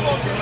Skywalker.